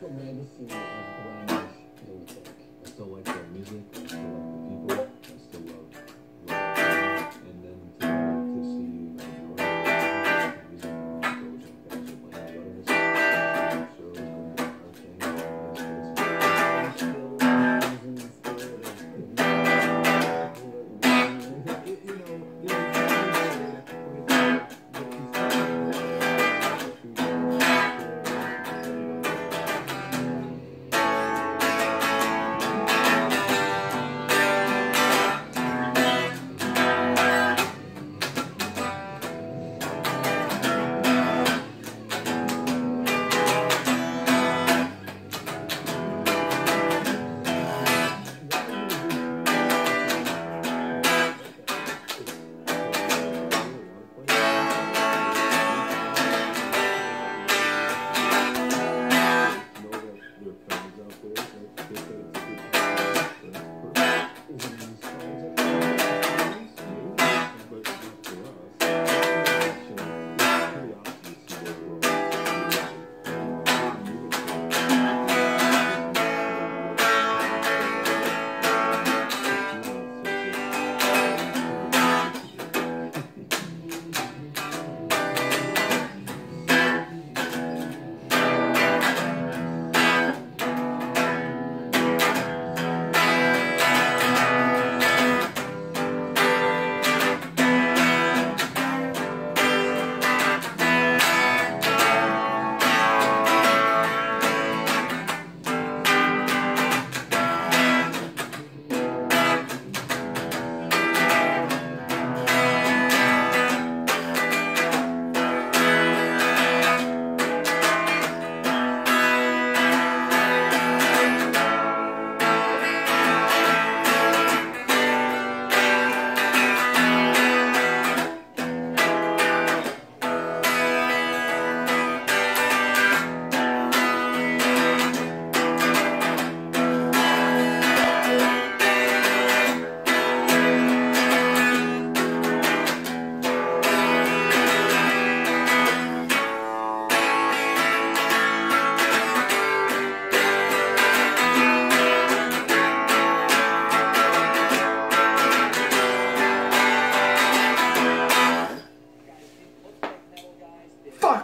the legacy of grunge music. So like the music.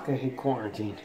fuck, I hate quarantine.